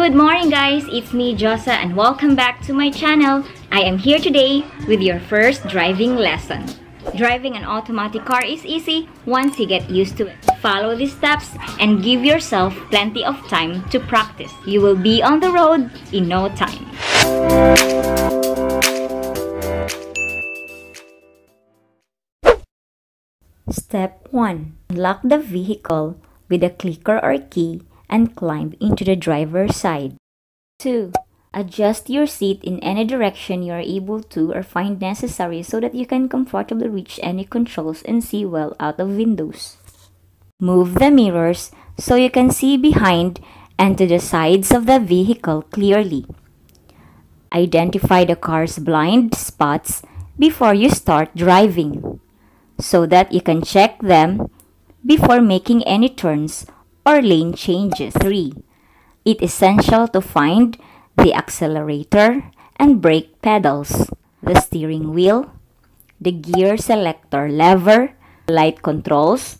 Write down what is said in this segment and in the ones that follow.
Good morning guys, it's me Josa and welcome back to my channel. I am here today with your first driving lesson. Driving an automatic car is easy once you get used to it. Follow these steps and give yourself plenty of time to practice. You will be on the road in no time. Step 1. Lock the vehicle with a clicker or key and climb into the driver's side. 2. Adjust your seat in any direction you are able to or find necessary so that you can comfortably reach any controls and see well out of windows. Move the mirrors so you can see behind and to the sides of the vehicle clearly. Identify the car's blind spots before you start driving so that you can check them before making any turns or lane changes. 3. It is essential to find the accelerator and brake pedals, the steering wheel, the gear selector lever, light controls,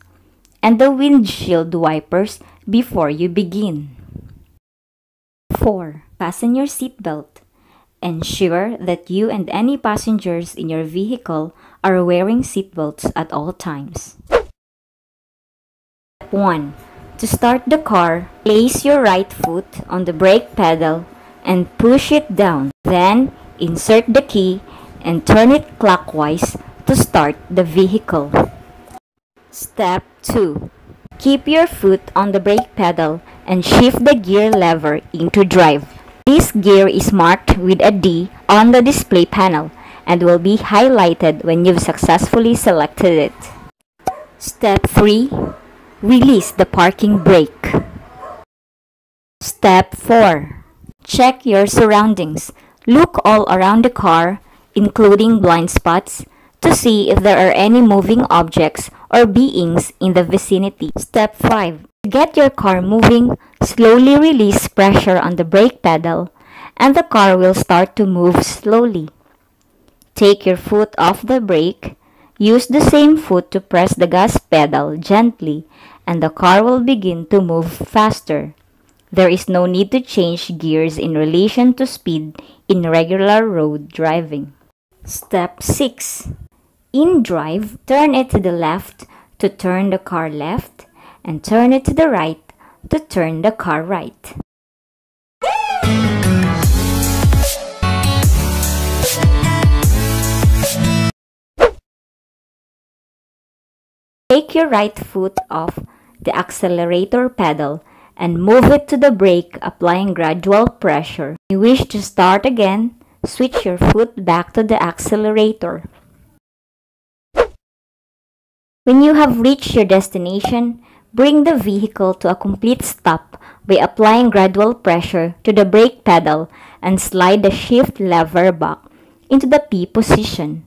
and the windshield wipers before you begin. 4. Fasten your seatbelt. Ensure that you and any passengers in your vehicle are wearing seatbelts at all times. 1. To start the car, place your right foot on the brake pedal and push it down. Then, insert the key and turn it clockwise to start the vehicle. Step 2. Keep your foot on the brake pedal and shift the gear lever into drive. This gear is marked with a D on the display panel and will be highlighted when you've successfully selected it. Step 3. Release the parking brake. Step 4. Check your surroundings. Look all around the car, including blind spots, to see if there are any moving objects or beings in the vicinity. Step 5. To get your car moving, slowly release pressure on the brake pedal and the car will start to move slowly. Take your foot off the brake. Use the same foot to press the gas pedal gently and the car will begin to move faster. There is no need to change gears in relation to speed in regular road driving. Step 6. In drive, turn it to the left to turn the car left and turn it to the right to turn the car right. Take your right foot off the accelerator pedal and move it to the brake applying gradual pressure. If you wish to start again, switch your foot back to the accelerator. When you have reached your destination, bring the vehicle to a complete stop by applying gradual pressure to the brake pedal and slide the shift lever back into the P position.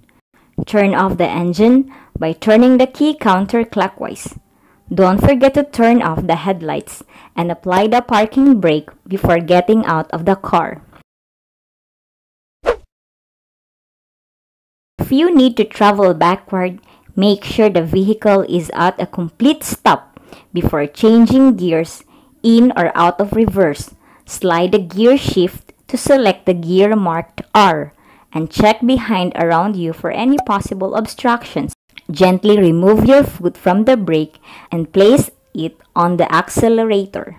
Turn off the engine by turning the key counterclockwise. Don't forget to turn off the headlights and apply the parking brake before getting out of the car. If you need to travel backward, make sure the vehicle is at a complete stop before changing gears in or out of reverse. Slide the gear shift to select the gear marked R and check behind around you for any possible obstructions. Gently remove your foot from the brake and place it on the accelerator.